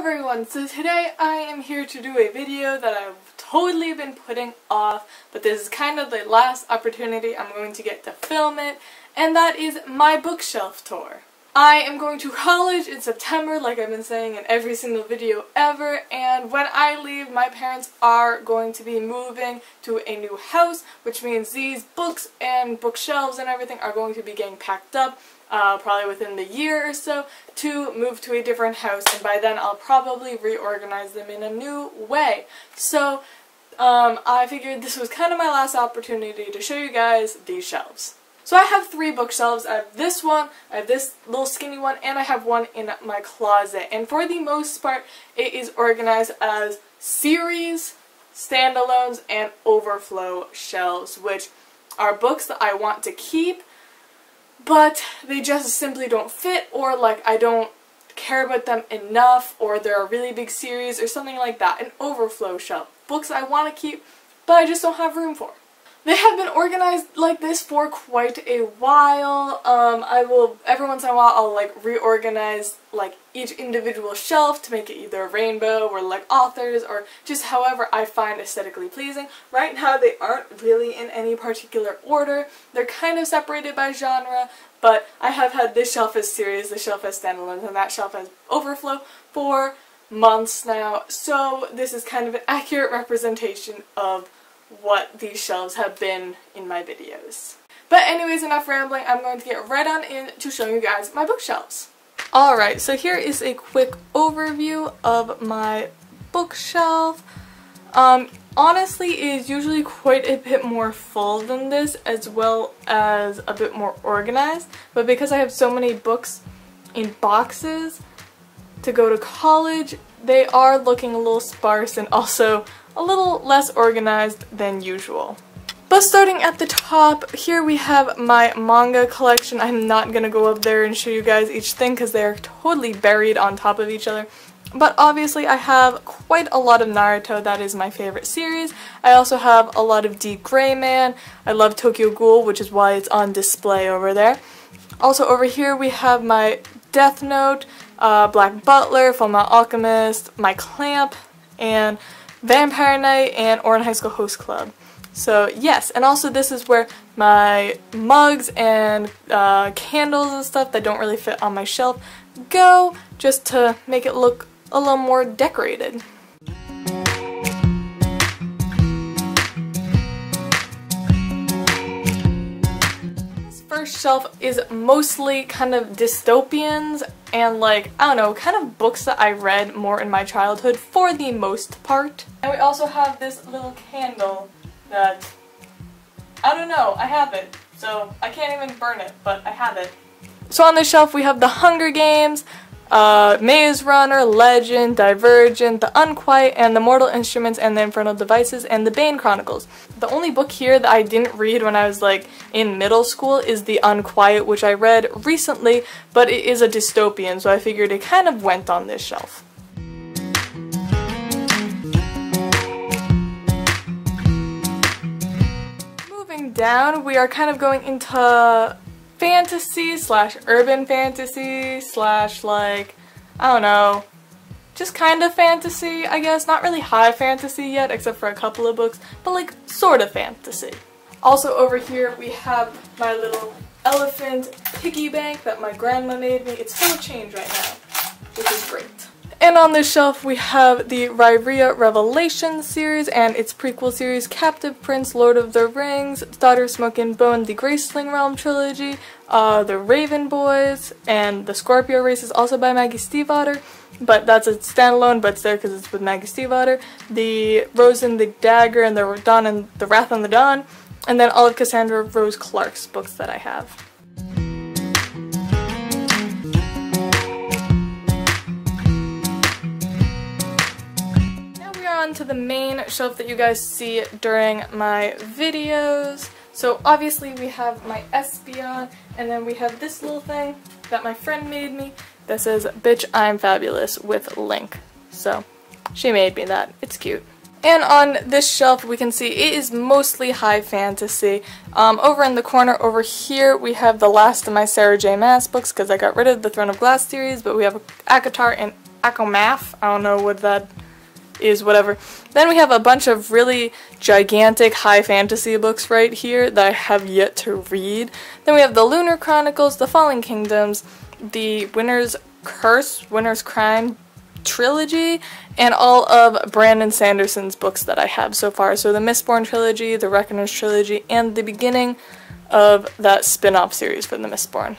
everyone, so today I am here to do a video that I've totally been putting off, but this is kind of the last opportunity I'm going to get to film it, and that is my bookshelf tour. I am going to college in September, like I've been saying in every single video ever, and when I leave, my parents are going to be moving to a new house, which means these books and bookshelves and everything are going to be getting packed up, uh, probably within the year or so, to move to a different house, and by then I'll probably reorganize them in a new way. So, um, I figured this was kind of my last opportunity to show you guys these shelves. So I have three bookshelves. I have this one, I have this little skinny one, and I have one in my closet. And for the most part, it is organized as series, standalones, and overflow shelves, which are books that I want to keep but they just simply don't fit or like I don't care about them enough or they're a really big series or something like that. An overflow shelf. Books I want to keep but I just don't have room for. They have been organized like this for quite a while. Um, I will, every once in a while, I'll like reorganize like each individual shelf to make it either a rainbow or like authors or just however I find aesthetically pleasing. Right now they aren't really in any particular order. They're kind of separated by genre, but I have had this shelf as series, this shelf as standalones, and that shelf as overflow for months now. So this is kind of an accurate representation of what these shelves have been in my videos. But anyways, enough rambling. I'm going to get right on in to showing you guys my bookshelves. Alright, so here is a quick overview of my bookshelf. Um, honestly, it is usually quite a bit more full than this, as well as a bit more organized. But because I have so many books in boxes to go to college, they are looking a little sparse and also a little less organized than usual. But starting at the top, here we have my manga collection. I'm not to go up there and show you guys each thing because they're totally buried on top of each other. But obviously I have quite a lot of Naruto, that is my favorite series. I also have a lot of D. Gray Man. I love Tokyo Ghoul, which is why it's on display over there. Also over here we have my Death Note, uh, Black Butler, Fullmetal Alchemist, my Clamp, and Vampire Knight and Ouran High School Host Club. So yes, and also this is where my mugs and uh, candles and stuff that don't really fit on my shelf go, just to make it look a little more decorated. First shelf is mostly kind of dystopians and like, I don't know, kind of books that I read more in my childhood for the most part. And we also have this little candle that, I don't know, I have it. So I can't even burn it, but I have it. So on this shelf we have the Hunger Games, uh, Maze Runner, Legend, Divergent, The Unquiet, and The Mortal Instruments and the Infernal Devices, and The Bane Chronicles. The only book here that I didn't read when I was like in middle school is The Unquiet, which I read recently, but it is a dystopian, so I figured it kind of went on this shelf. Moving down, we are kind of going into fantasy slash urban fantasy slash like, I don't know, just kind of fantasy, I guess. Not really high fantasy yet, except for a couple of books, but like sort of fantasy. Also over here we have my little elephant piggy bank that my grandma made me. It's full of change right now, which is great. And on this shelf we have the Riyria Revelation series and its prequel series Captive Prince, Lord of the Rings, Daughter Smoke and Bone, the Graceling Realm trilogy, uh, the Raven Boys, and the Scorpio Race is also by Maggie Stiefvater, but that's a standalone, but it's there because it's with Maggie Stiefvater. The Rose and the Dagger and the Dawn and the Wrath on the Dawn, and then all of Cassandra Rose Clark's books that I have. On to the main shelf that you guys see during my videos. So obviously we have my Espeon, and then we have this little thing that my friend made me that says, Bitch, I'm fabulous with Link. So she made me that. It's cute. And on this shelf, we can see it is mostly high fantasy. Um, over in the corner over here, we have the last of my Sarah J. Maas books because I got rid of the Throne of Glass series, but we have ACOTAR and ACOMAF. I don't know what that is, whatever. Then we have a bunch of really gigantic high fantasy books right here that I have yet to read. Then we have the Lunar Chronicles, the Falling Kingdoms, the Winner's Curse, Winner's Crime trilogy, and all of Brandon Sanderson's books that I have so far. So the Mistborn trilogy, the Reckoners trilogy, and the beginning of that spin-off series for the Mistborn.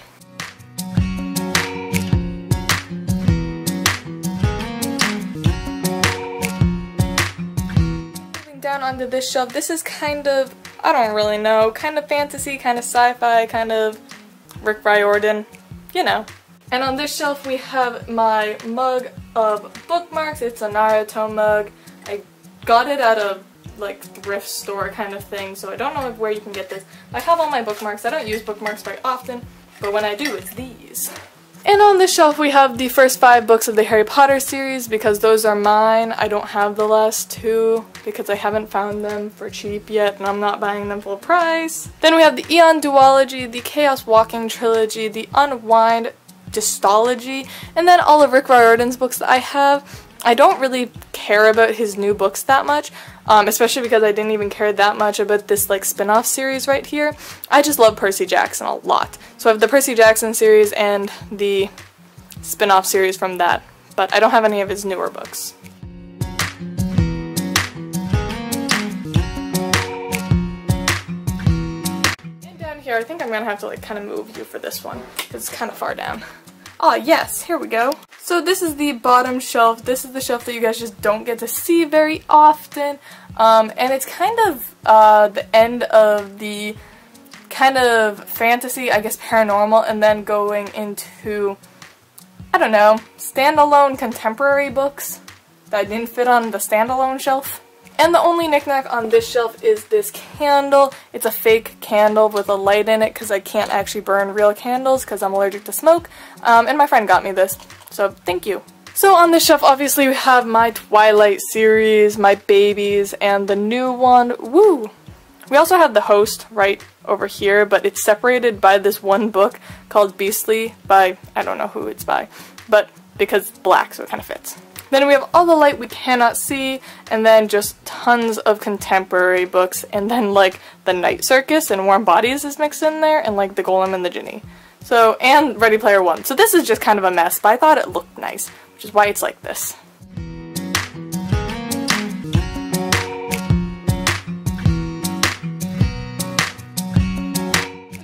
Onto this shelf, this is kind of, I don't really know, kind of fantasy, kind of sci-fi, kind of Rick Riordan, you know. And on this shelf we have my mug of bookmarks. It's a Naruto mug. I got it at a like thrift store kind of thing, so I don't know where you can get this. I have all my bookmarks. I don't use bookmarks very often, but when I do, it's these. And on this shelf we have the first five books of the Harry Potter series because those are mine. I don't have the last two because I haven't found them for cheap yet and I'm not buying them full price. Then we have the Eon Duology, the Chaos Walking Trilogy, the Unwind Dystology, and then all of Rick Riordan's books that I have. I don't really care about his new books that much, um, especially because I didn't even care that much about this like spin-off series right here. I just love Percy Jackson a lot. So I have the Percy Jackson series and the spin-off series from that, but I don't have any of his newer books. And down here, I think I'm gonna have to like kind of move you for this one because it's kind of far down. Ah, yes, here we go. So this is the bottom shelf. This is the shelf that you guys just don't get to see very often. Um, and it's kind of uh, the end of the kind of fantasy, I guess paranormal, and then going into, I don't know, standalone contemporary books that didn't fit on the standalone shelf. And the only knickknack on this shelf is this candle. It's a fake candle with a light in it because I can't actually burn real candles because I'm allergic to smoke. Um, and my friend got me this, so thank you. So on this shelf, obviously, we have my Twilight series, my babies, and the new one, woo! We also have the host right over here, but it's separated by this one book called Beastly by, I don't know who it's by, but because it's black, so it kind of fits. Then we have all the light we cannot see, and then just tons of contemporary books, and then like the Night Circus and Warm Bodies is mixed in there, and like the Golem and the Genie. So, and Ready Player One. So this is just kind of a mess, but I thought it looked nice, which is why it's like this.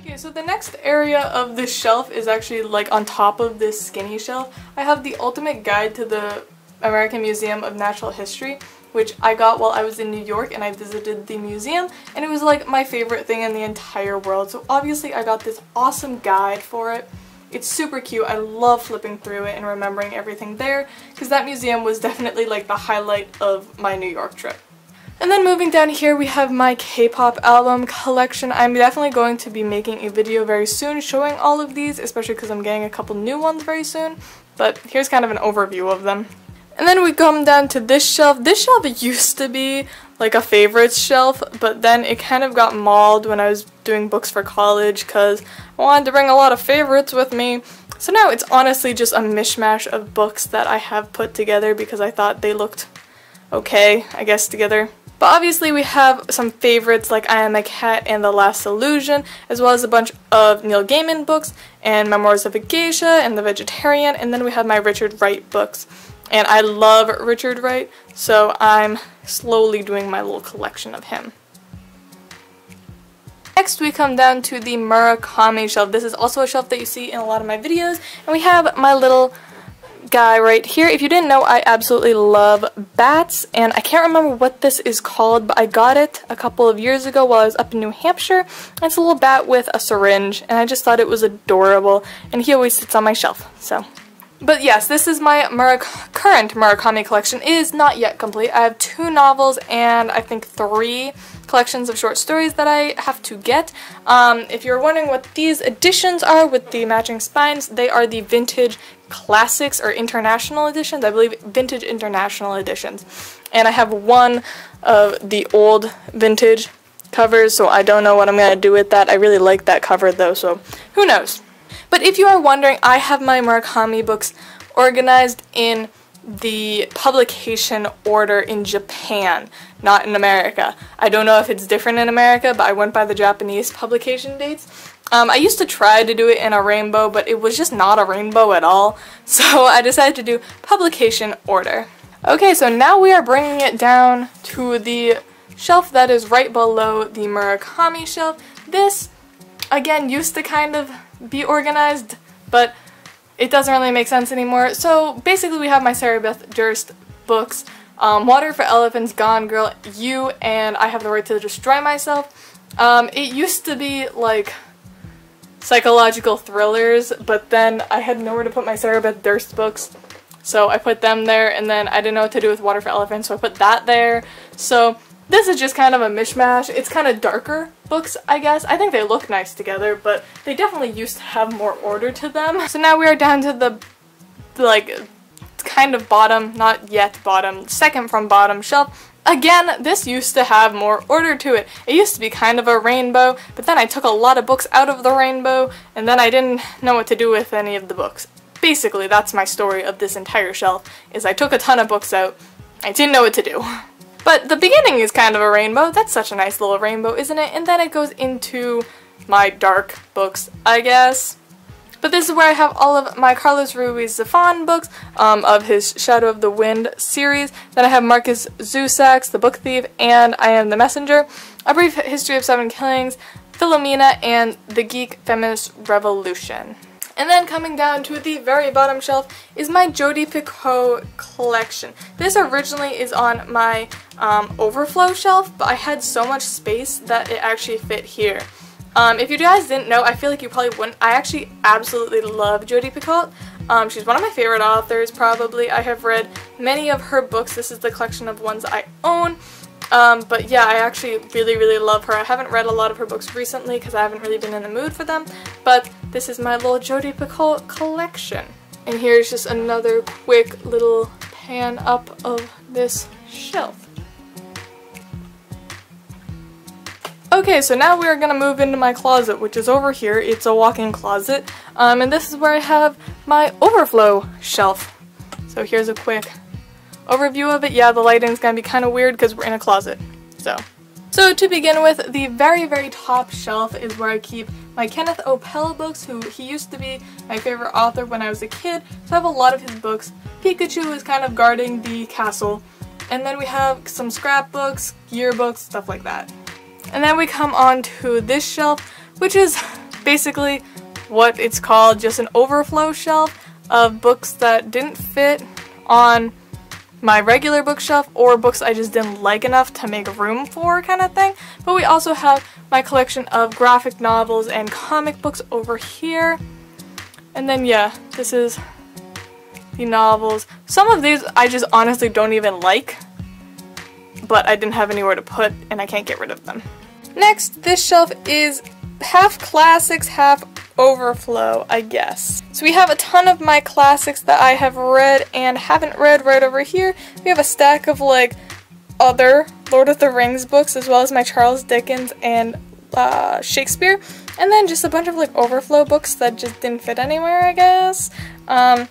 Okay, so the next area of this shelf is actually like on top of this skinny shelf. I have the ultimate guide to the American Museum of Natural History, which I got while I was in New York and I visited the museum and it was like my favorite thing in the entire world. So obviously I got this awesome guide for it. It's super cute. I love flipping through it and remembering everything there because that museum was definitely like the highlight of my New York trip. And then moving down here we have my K-pop album collection. I'm definitely going to be making a video very soon showing all of these, especially because I'm getting a couple new ones very soon. But here's kind of an overview of them. And then we come down to this shelf. This shelf used to be like a favorites shelf, but then it kind of got mauled when I was doing books for college because I wanted to bring a lot of favorites with me. So now it's honestly just a mishmash of books that I have put together because I thought they looked okay, I guess, together. But obviously we have some favorites like I Am a Cat and The Last Illusion, as well as a bunch of Neil Gaiman books, and Memoirs of a Geisha, and The Vegetarian, and then we have my Richard Wright books. And I love Richard Wright, so I'm slowly doing my little collection of him. Next we come down to the Murakami shelf. This is also a shelf that you see in a lot of my videos. And we have my little guy right here. If you didn't know, I absolutely love bats, and I can't remember what this is called, but I got it a couple of years ago while I was up in New Hampshire. It's a little bat with a syringe, and I just thought it was adorable, and he always sits on my shelf, so but yes, this is my Murak current Murakami collection. It is not yet complete. I have two novels and I think three collections of short stories that I have to get. Um, if you're wondering what these editions are with the matching spines, they are the vintage classics or international editions. I believe vintage international editions. And I have one of the old vintage covers, so I don't know what I'm going to do with that. I really like that cover though, so who knows. But if you are wondering, I have my Murakami books organized in the publication order in Japan, not in America. I don't know if it's different in America, but I went by the Japanese publication dates. Um, I used to try to do it in a rainbow, but it was just not a rainbow at all, so I decided to do publication order. Okay, so now we are bringing it down to the shelf that is right below the Murakami shelf. This, again, used to kind of be organized, but it doesn't really make sense anymore. So basically we have my Sarah Beth Durst books, um, Water for Elephants, Gone Girl, You, and I Have the Right to Destroy Myself. Um, it used to be like psychological thrillers, but then I had nowhere to put my Sarah Beth Durst books. So I put them there, and then I didn't know what to do with Water for Elephants, so I put that there. So this is just kind of a mishmash. It's kind of darker books, I guess. I think they look nice together, but they definitely used to have more order to them. So now we are down to the, like, kind of bottom, not yet bottom, second from bottom shelf. Again, this used to have more order to it. It used to be kind of a rainbow, but then I took a lot of books out of the rainbow, and then I didn't know what to do with any of the books. Basically, that's my story of this entire shelf, is I took a ton of books out, I didn't know what to do. But the beginning is kind of a rainbow. That's such a nice little rainbow, isn't it? And then it goes into my dark books, I guess. But this is where I have all of my Carlos Ruiz Zafón books um, of his Shadow of the Wind series. Then I have Markus Zusak's The Book Thief and I Am the Messenger, A Brief History of Seven Killings, Philomena, and The Geek Feminist Revolution. And then coming down to the very bottom shelf is my Jodi Picoult collection. This originally is on my um, overflow shelf, but I had so much space that it actually fit here. Um, if you guys didn't know, I feel like you probably wouldn't. I actually absolutely love Jodi Picoult. Um, she's one of my favorite authors, probably. I have read many of her books. This is the collection of ones I own. Um, but yeah, I actually really, really love her. I haven't read a lot of her books recently because I haven't really been in the mood for them, but this is my little Jodi Picoult collection. And here's just another quick little pan up of this shelf. Okay, so now we're gonna move into my closet, which is over here. It's a walk-in closet, um, and this is where I have my overflow shelf. So here's a quick overview of it, yeah, the lighting's gonna be kind of weird because we're in a closet. So. So to begin with, the very, very top shelf is where I keep my Kenneth Oppel books, who he used to be my favorite author when I was a kid, so I have a lot of his books. Pikachu is kind of guarding the castle. And then we have some scrapbooks, yearbooks, stuff like that. And then we come on to this shelf, which is basically what it's called, just an overflow shelf of books that didn't fit on my regular bookshelf or books I just didn't like enough to make room for kind of thing. But we also have my collection of graphic novels and comic books over here. And then yeah, this is the novels. Some of these I just honestly don't even like, but I didn't have anywhere to put and I can't get rid of them. Next, this shelf is half classics, half overflow, I guess. So we have a ton of my classics that I have read and haven't read right over here. We have a stack of like other Lord of the Rings books as well as my Charles Dickens and uh, Shakespeare. And then just a bunch of like overflow books that just didn't fit anywhere, I guess. Um,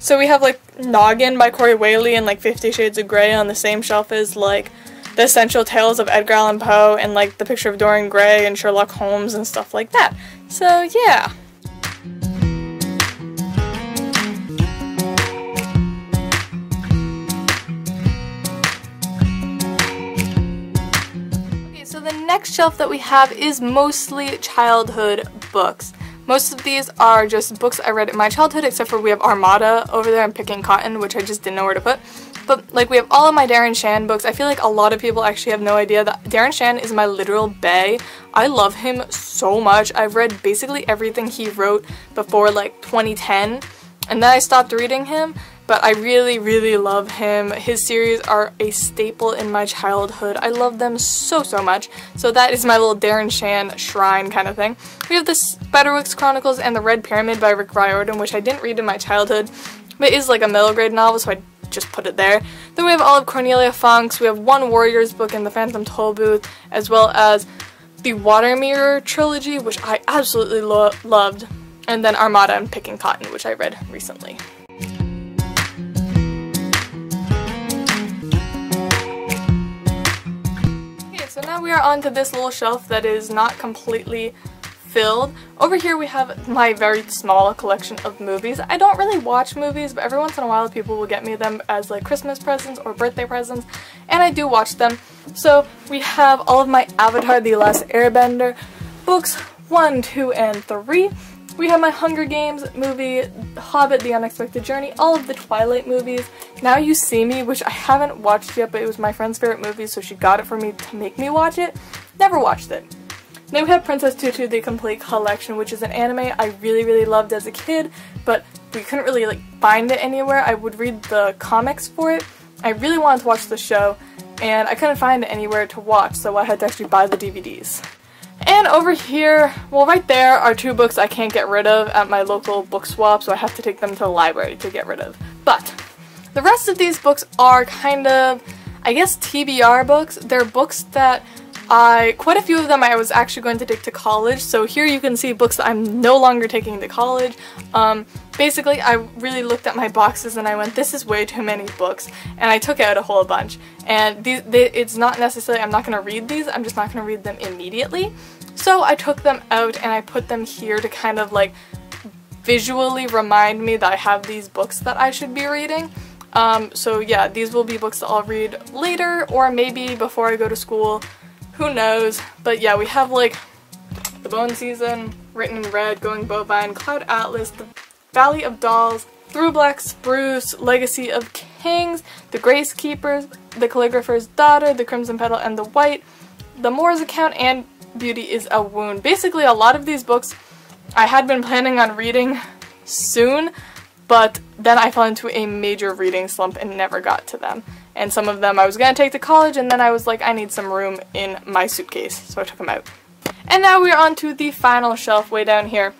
so we have like Noggin by Corey Whaley and like Fifty Shades of Grey on the same shelf as like the essential tales of Edgar Allan Poe and like the picture of Dorian Gray and Sherlock Holmes and stuff like that. So yeah. Okay, so the next shelf that we have is mostly childhood books. Most of these are just books I read in my childhood, except for we have Armada over there and Picking Cotton, which I just didn't know where to put. But like we have all of my Darren Shan books. I feel like a lot of people actually have no idea that Darren Shan is my literal bae. I love him so much. I've read basically everything he wrote before like 2010 and then I stopped reading him but I really really love him. His series are a staple in my childhood. I love them so so much. So that is my little Darren Shan shrine kind of thing. We have the Spiderwick's Chronicles and the Red Pyramid by Rick Riordan which I didn't read in my childhood but is like a middle grade novel so I just put it there. Then we have all of Cornelia Funke's, we have one Warriors book in the Phantom Tollbooth, as well as the Water Mirror trilogy, which I absolutely lo loved, and then Armada and Picking Cotton, which I read recently. We are on to this little shelf that is not completely filled. Over here we have my very small collection of movies. I don't really watch movies, but every once in a while people will get me them as like Christmas presents or birthday presents, and I do watch them. So we have all of my Avatar The Last Airbender books 1, 2, and 3. We have my Hunger Games movie, Hobbit, The Unexpected Journey, all of the Twilight movies. Now You See Me, which I haven't watched yet, but it was my friend's favorite movie, so she got it for me to make me watch it. Never watched it. Then we have Princess Tutu The Complete Collection, which is an anime I really, really loved as a kid, but we couldn't really like find it anywhere. I would read the comics for it. I really wanted to watch the show, and I couldn't find it anywhere to watch, so I had to actually buy the DVDs. And over here, well right there are two books I can't get rid of at my local book swap, so I have to take them to the library to get rid of. But the rest of these books are kind of, I guess, TBR books. They're books that I, quite a few of them I was actually going to take to college, so here you can see books that I'm no longer taking to college. Um, basically, I really looked at my boxes and I went, this is way too many books, and I took out a whole bunch. And these, they, it's not necessarily, I'm not going to read these, I'm just not going to read them immediately. So I took them out and I put them here to kind of like visually remind me that I have these books that I should be reading. Um, so yeah, these will be books that I'll read later or maybe before I go to school who knows? But yeah, we have like The Bone Season, Written in Red, Going Bovine, Cloud Atlas, The Valley of Dolls, Through Black Spruce, Legacy of Kings, The Grace Keepers, The Calligrapher's Daughter, The Crimson Petal, and The White, The Moor's Account, and Beauty is a Wound. Basically, a lot of these books I had been planning on reading soon, but then I fell into a major reading slump and never got to them and some of them I was going to take to college and then I was like I need some room in my suitcase so I took them out. And now we're on to the final shelf way down here.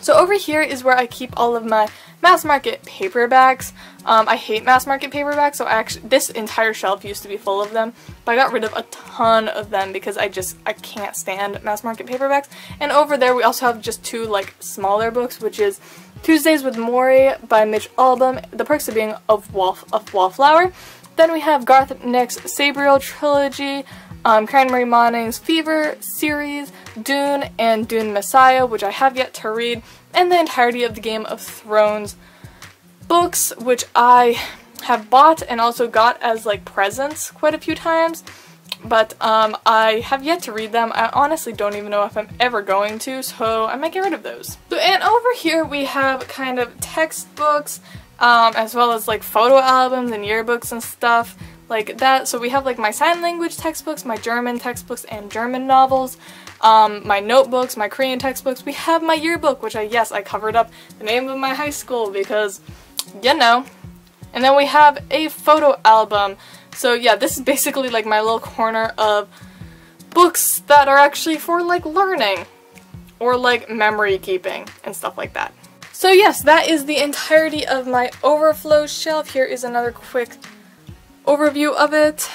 So over here is where I keep all of my mass market paperbacks. Um, I hate mass market paperbacks, so I actually this entire shelf used to be full of them, but I got rid of a ton of them because I just I can't stand mass market paperbacks. And over there we also have just two like smaller books, which is Tuesdays with Morrie by Mitch Albom, The Perks of Being of, Wall of Wallflower, then we have Garth Nix' Sabriel trilogy, um, Marie Moning's Fever series, Dune, and Dune Messiah, which I have yet to read, and the entirety of the Game of Thrones books, which I have bought and also got as like presents quite a few times, but um, I have yet to read them. I honestly don't even know if I'm ever going to, so I might get rid of those. So, and over here we have kind of textbooks, um, as well as like photo albums and yearbooks and stuff like that. So we have like my sign language textbooks, my German textbooks and German novels, um, my notebooks, my Korean textbooks. We have my yearbook, which I, yes, I covered up the name of my high school because, you know. And then we have a photo album. So yeah, this is basically like my little corner of books that are actually for like learning or like memory keeping and stuff like that. So yes, that is the entirety of my overflow shelf. Here is another quick overview of it.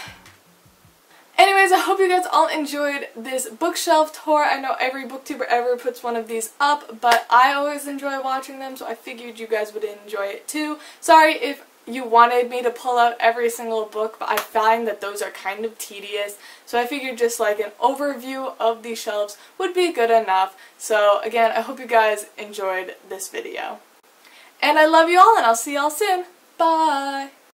Anyways, I hope you guys all enjoyed this bookshelf tour. I know every booktuber ever puts one of these up, but I always enjoy watching them, so I figured you guys would enjoy it too. Sorry if you wanted me to pull out every single book, but I find that those are kind of tedious. So I figured just like an overview of these shelves would be good enough. So again, I hope you guys enjoyed this video. And I love you all and I'll see y'all soon. Bye!